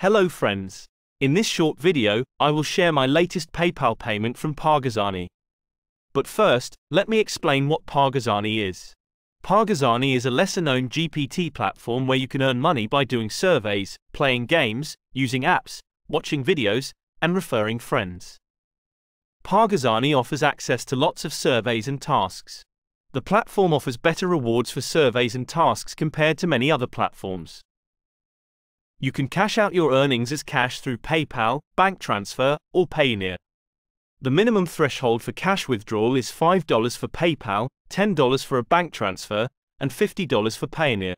Hello friends. In this short video, I will share my latest PayPal payment from Pagazani. But first, let me explain what Pagazani is. Pagazani is a lesser-known GPT platform where you can earn money by doing surveys, playing games, using apps, watching videos, and referring friends. Pagazani offers access to lots of surveys and tasks. The platform offers better rewards for surveys and tasks compared to many other platforms. You can cash out your earnings as cash through PayPal, bank transfer, or Payoneer. The minimum threshold for cash withdrawal is $5 for PayPal, $10 for a bank transfer, and $50 for Payoneer.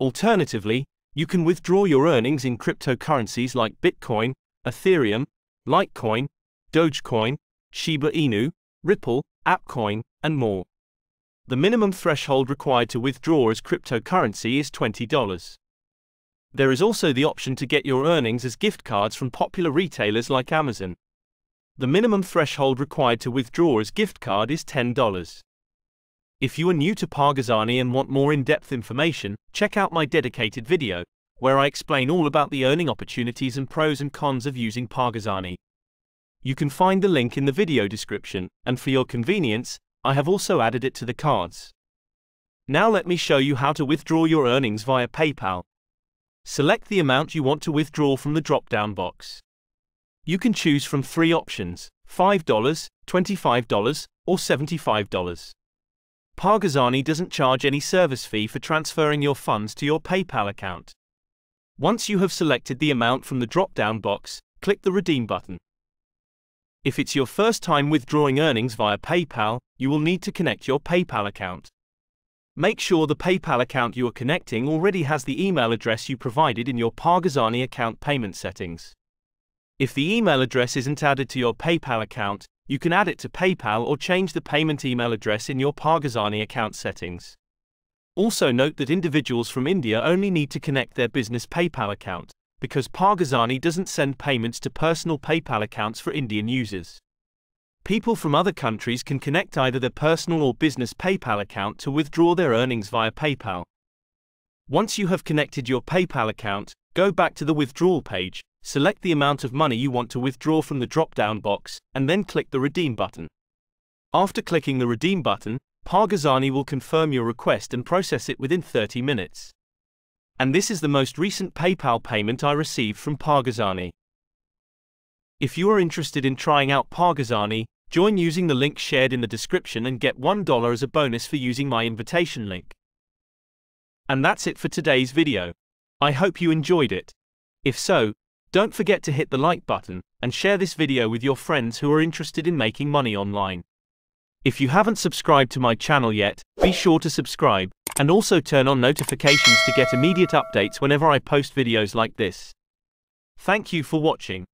Alternatively, you can withdraw your earnings in cryptocurrencies like Bitcoin, Ethereum, Litecoin, Dogecoin, Shiba Inu, Ripple, Appcoin, and more. The minimum threshold required to withdraw as cryptocurrency is $20. There is also the option to get your earnings as gift cards from popular retailers like Amazon. The minimum threshold required to withdraw as gift card is $10. If you are new to Pagazani and want more in-depth information, check out my dedicated video, where I explain all about the earning opportunities and pros and cons of using Pagazani. You can find the link in the video description, and for your convenience, I have also added it to the cards. Now let me show you how to withdraw your earnings via PayPal. Select the amount you want to withdraw from the drop-down box. You can choose from three options, $5, $25, or $75. Pagazani doesn't charge any service fee for transferring your funds to your PayPal account. Once you have selected the amount from the drop-down box, click the Redeem button. If it's your first time withdrawing earnings via PayPal, you will need to connect your PayPal account. Make sure the PayPal account you are connecting already has the email address you provided in your Pagazani account payment settings. If the email address isn't added to your PayPal account, you can add it to PayPal or change the payment email address in your Pagazani account settings. Also note that individuals from India only need to connect their business PayPal account because Pagazani doesn't send payments to personal PayPal accounts for Indian users. People from other countries can connect either their personal or business PayPal account to withdraw their earnings via PayPal. Once you have connected your PayPal account, go back to the withdrawal page, select the amount of money you want to withdraw from the drop-down box, and then click the Redeem button. After clicking the Redeem button, Pagazani will confirm your request and process it within 30 minutes and this is the most recent PayPal payment I received from Pagazani. If you are interested in trying out Pagazani, join using the link shared in the description and get $1 as a bonus for using my invitation link. And that's it for today's video. I hope you enjoyed it. If so, don't forget to hit the like button and share this video with your friends who are interested in making money online. If you haven't subscribed to my channel yet, be sure to subscribe and also turn on notifications to get immediate updates whenever I post videos like this. Thank you for watching.